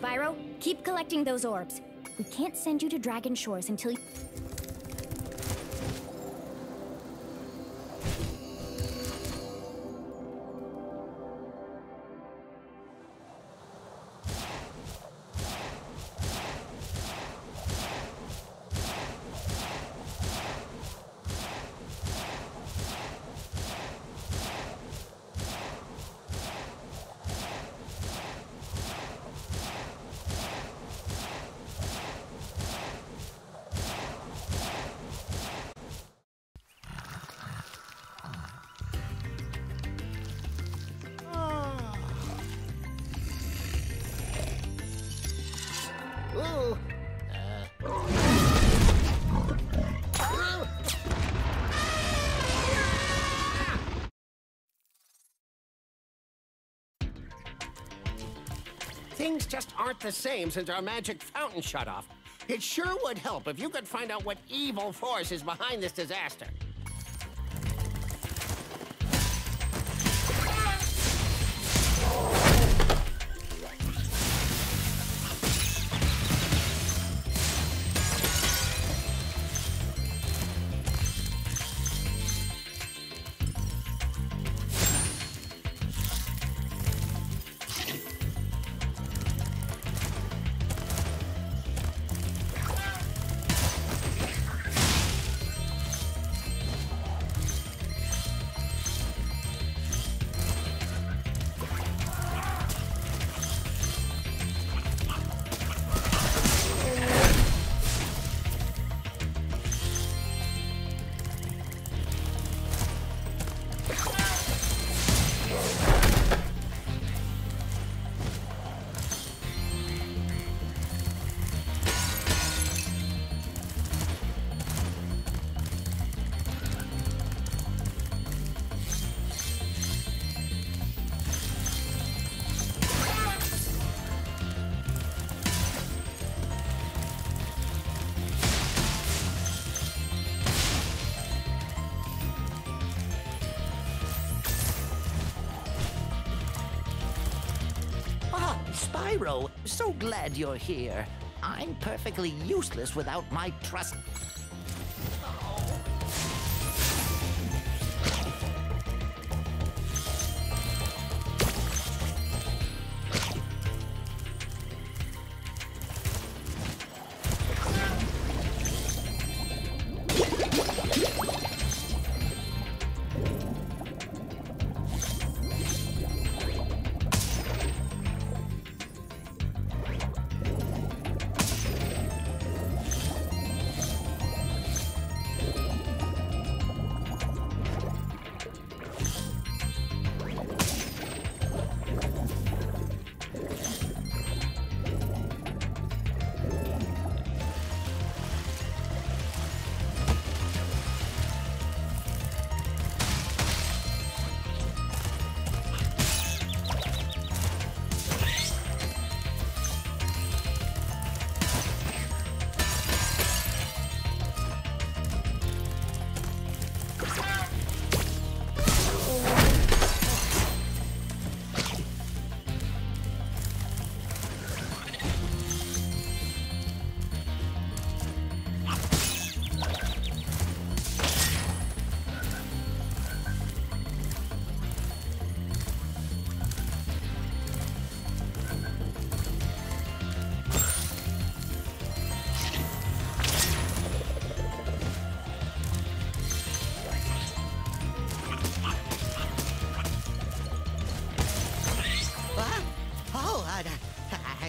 Spyro, keep collecting those orbs. We can't send you to Dragon Shores until you... Things just aren't the same since our magic fountain shut off. It sure would help if you could find out what evil force is behind this disaster. Glad you're here. I'm perfectly useless without my trust.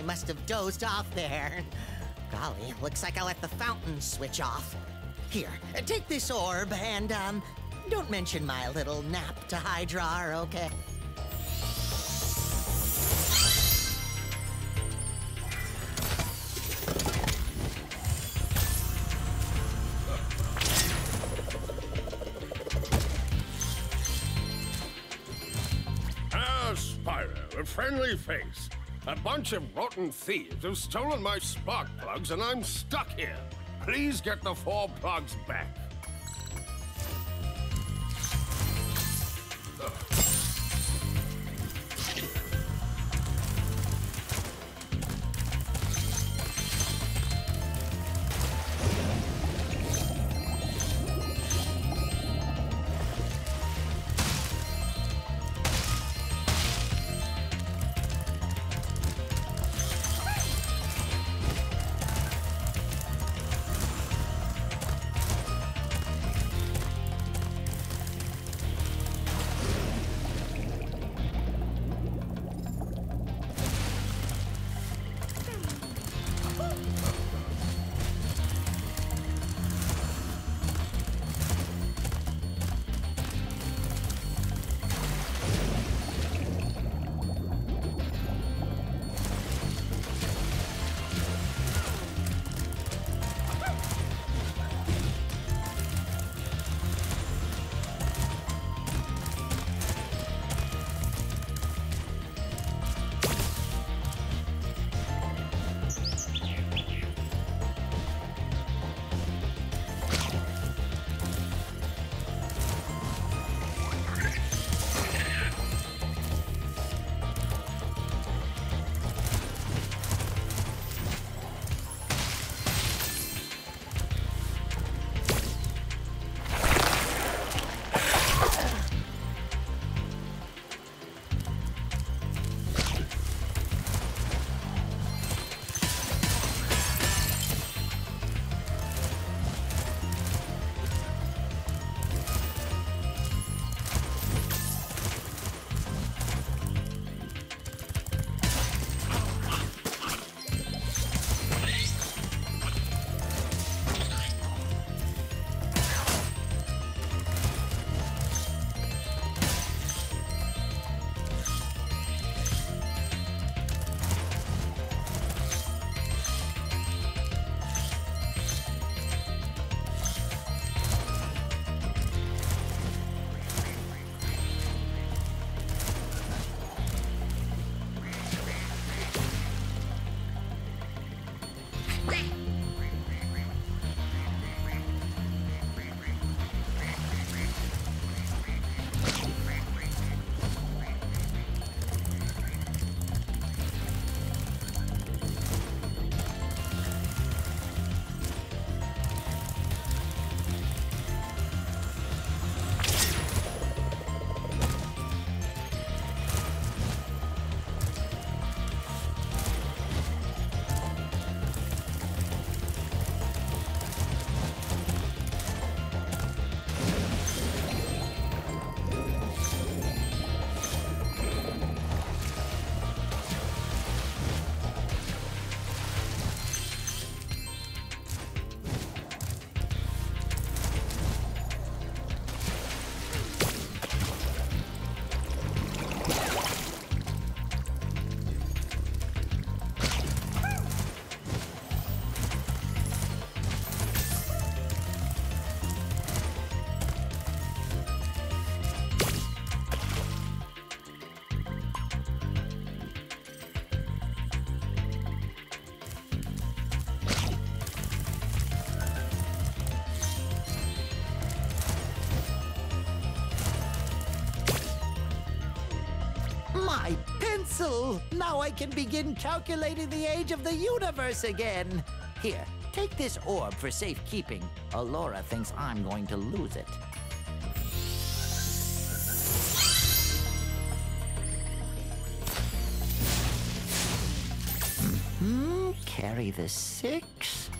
I must have dozed off there. Golly, looks like I let the fountain switch off. Here, take this orb and, um, don't mention my little nap to Hydra, okay? Bunch of rotten thieves have stolen my spark plugs and I'm stuck here. Please get the four plugs back. Now I can begin calculating the age of the universe again. Here, take this orb for safekeeping. Elora thinks I'm going to lose it. Hmm, carry the six.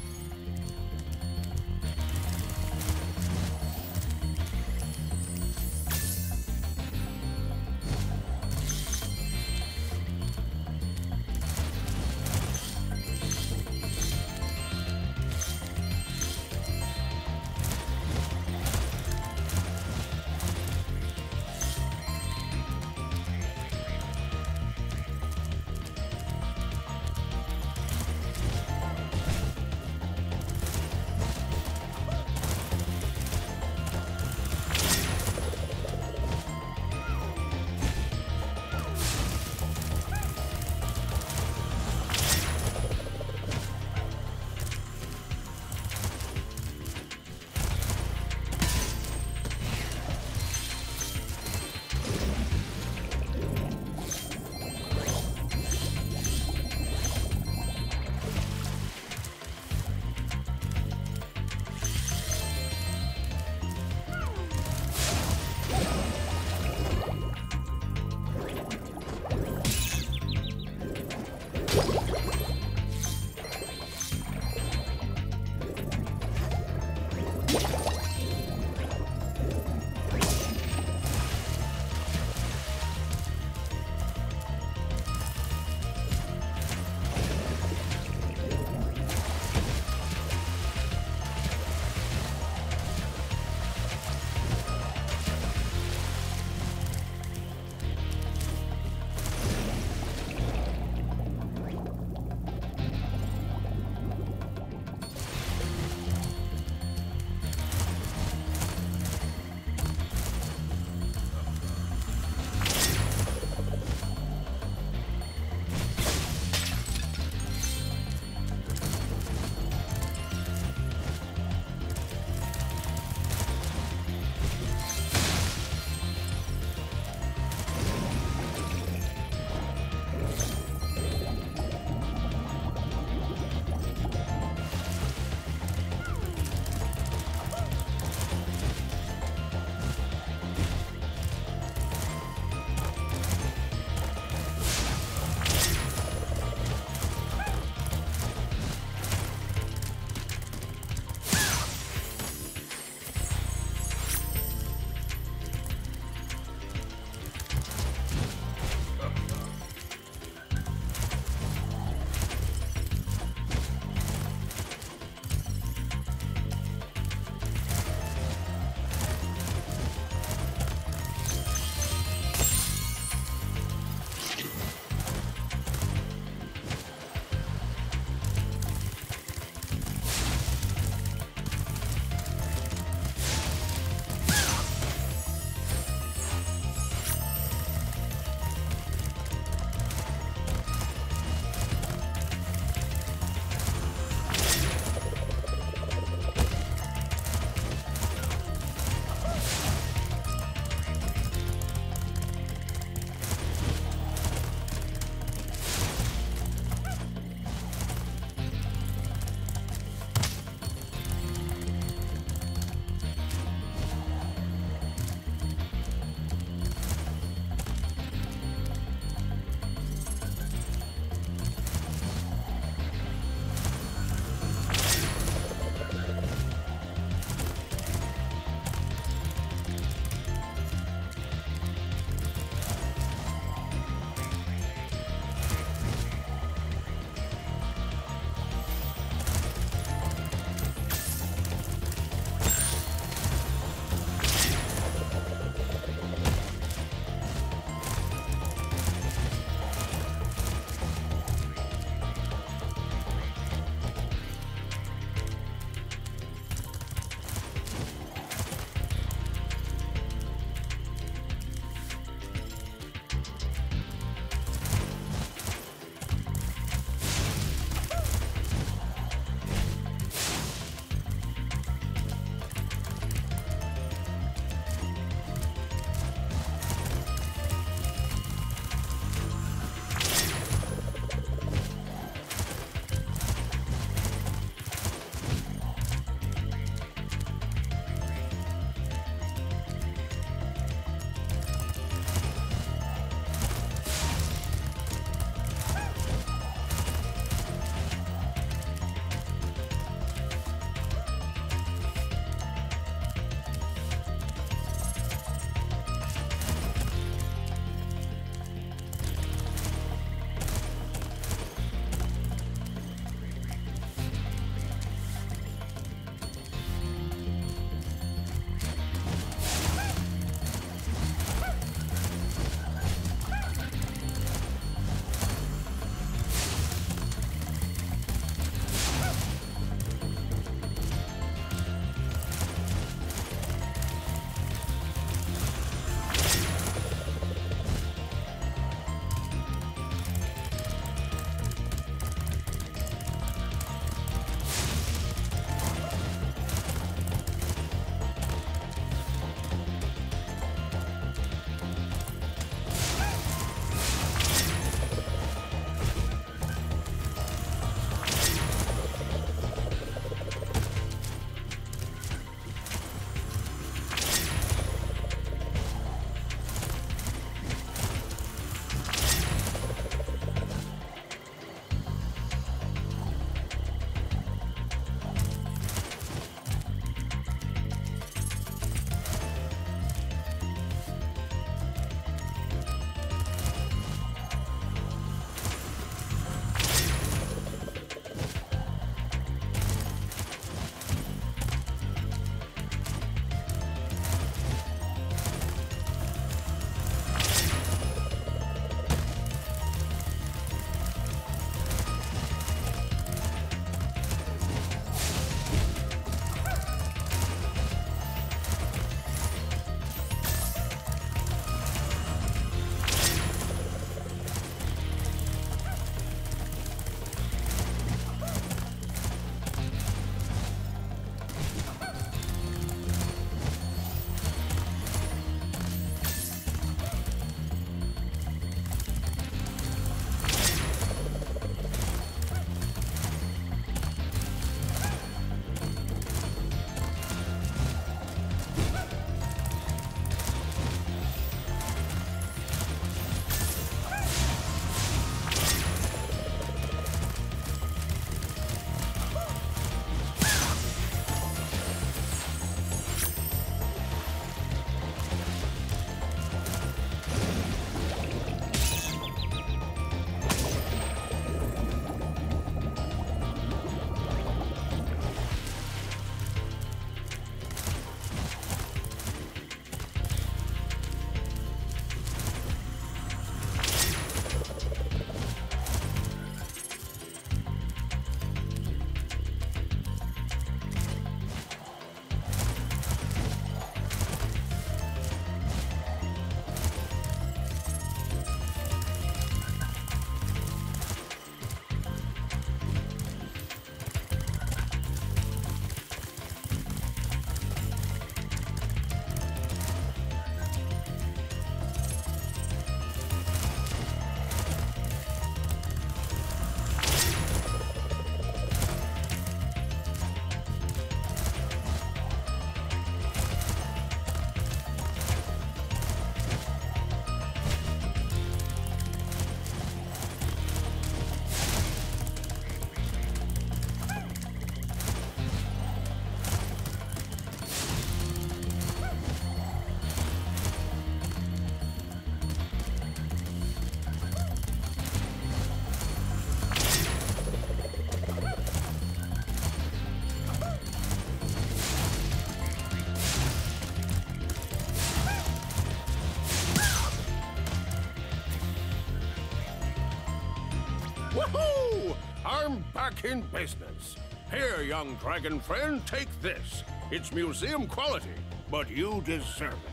Young dragon friend, take this. It's museum quality, but you deserve it.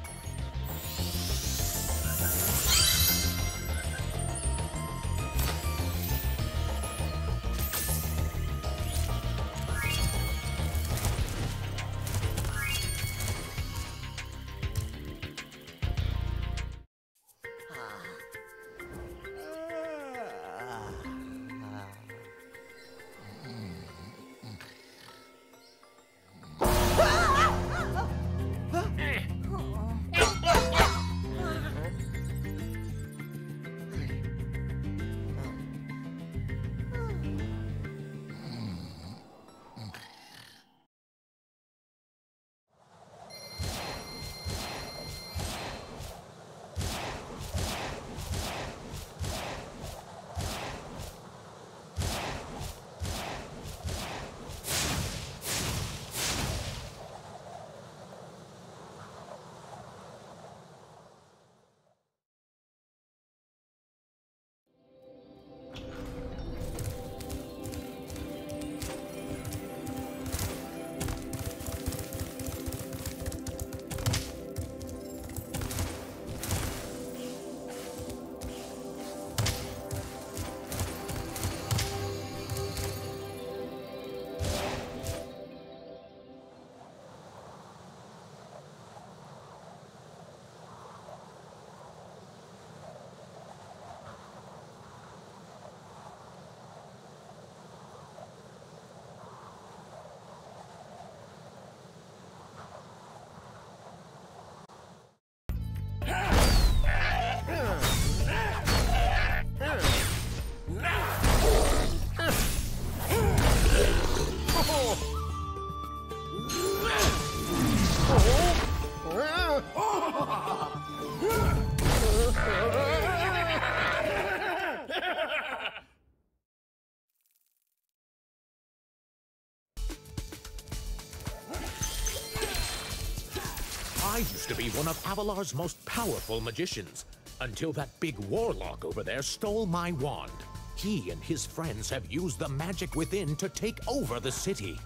To be one of Avalar's most powerful magicians, until that big warlock over there stole my wand. He and his friends have used the magic within to take over the city.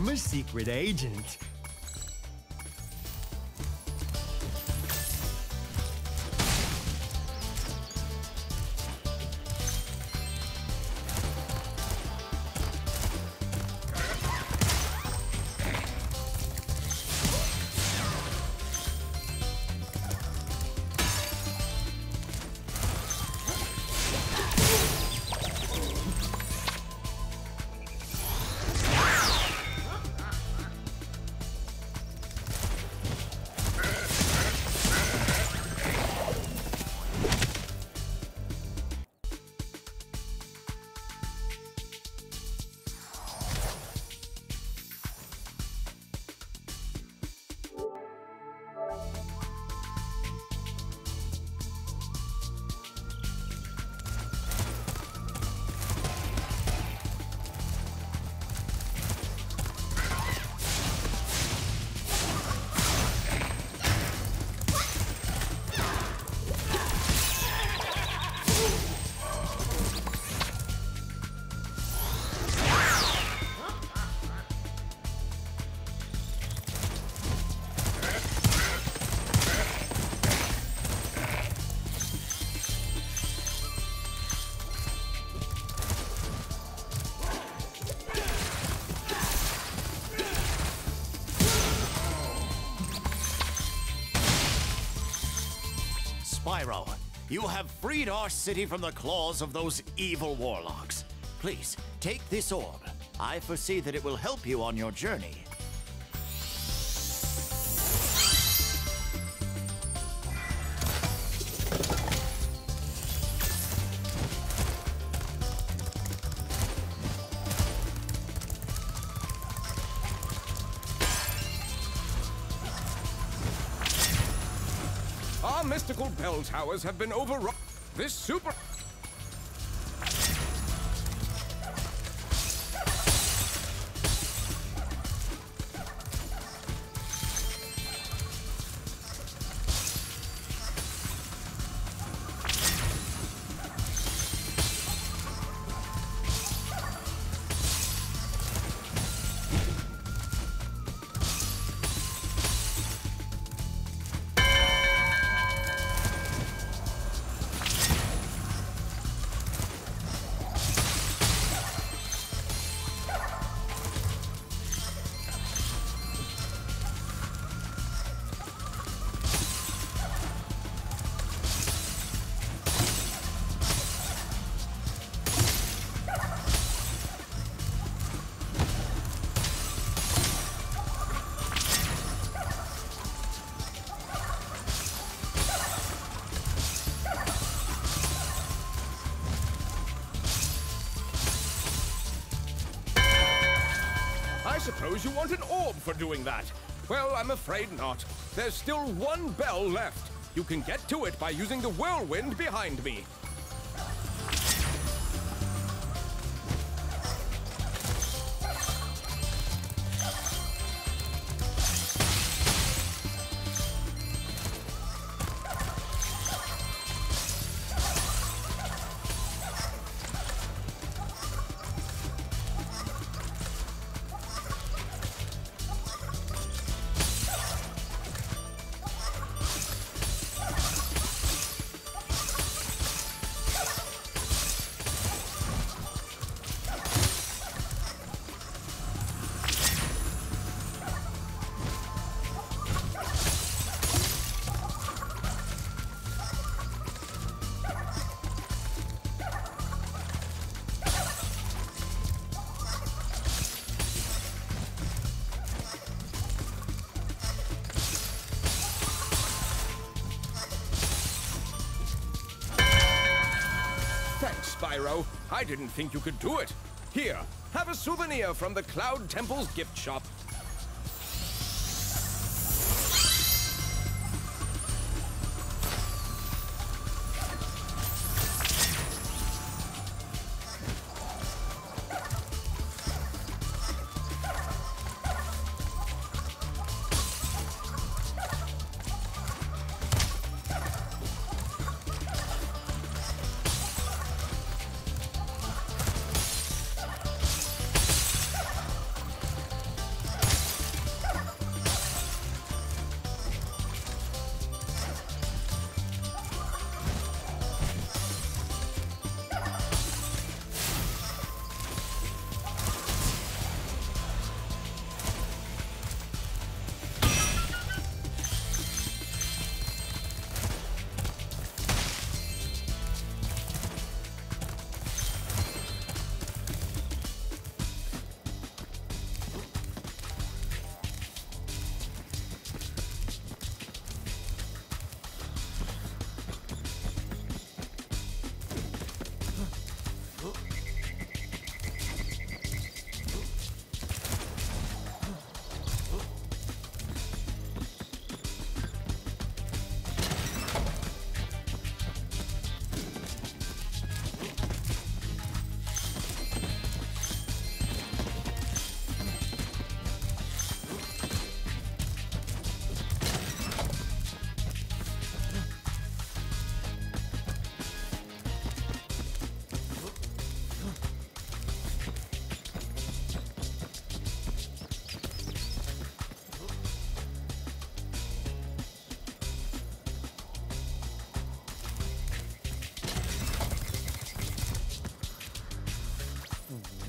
I'm a secret agent. You have freed our city from the claws of those evil warlocks. Please, take this orb. I foresee that it will help you on your journey. Bell towers have been overrun. This super. Doing that. Well, I'm afraid not. There's still one bell left. You can get to it by using the whirlwind behind me. I didn't think you could do it. Here, have a souvenir from the Cloud Temple's gift shop.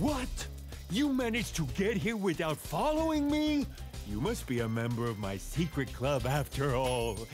What? You managed to get here without following me? You must be a member of my secret club after all.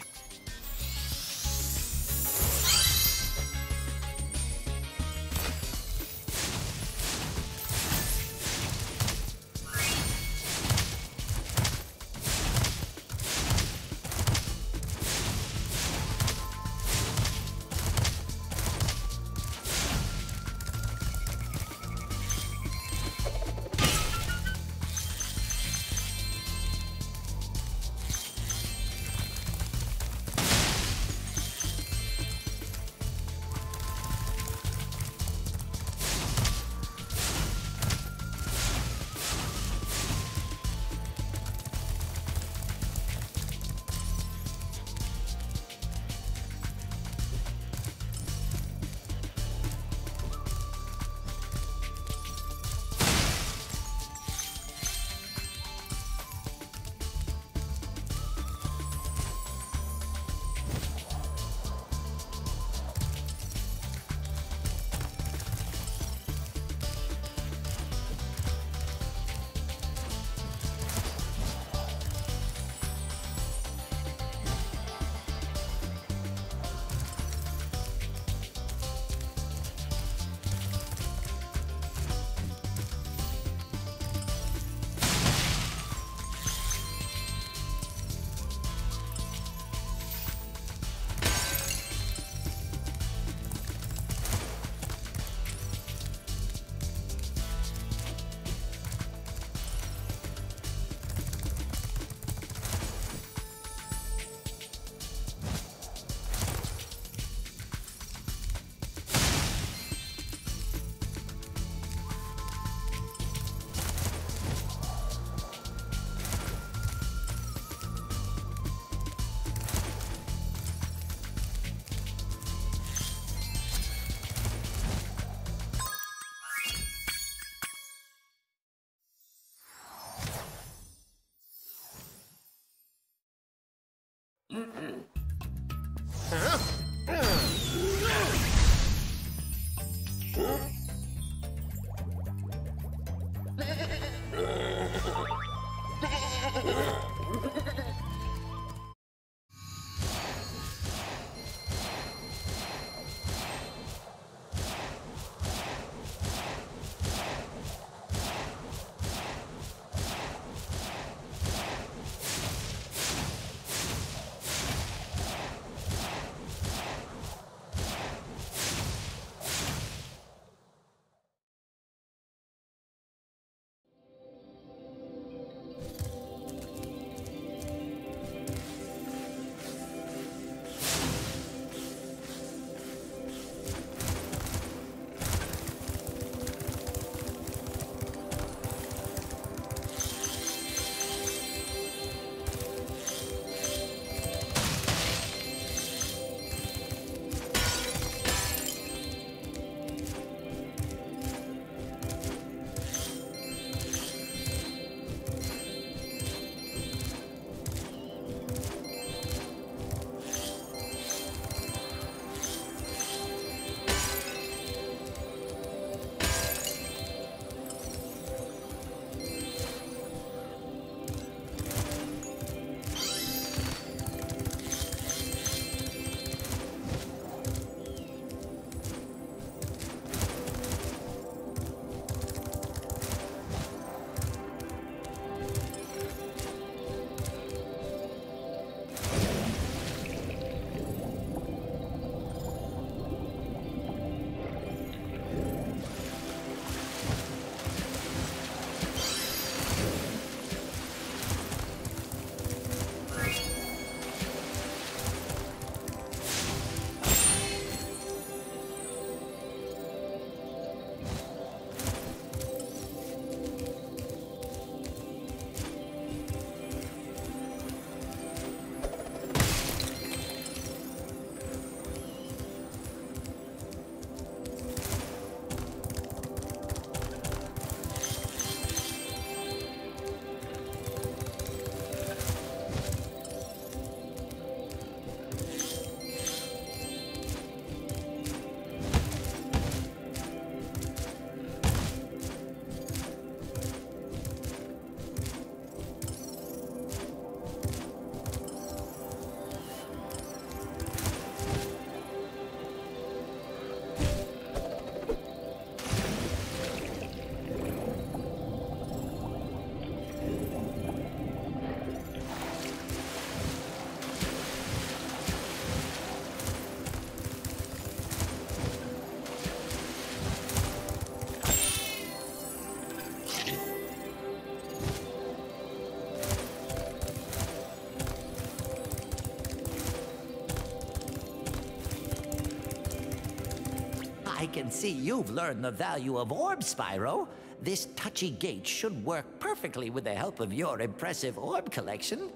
Can see you've learned the value of orbs, Spyro. This touchy gate should work perfectly with the help of your impressive orb collection.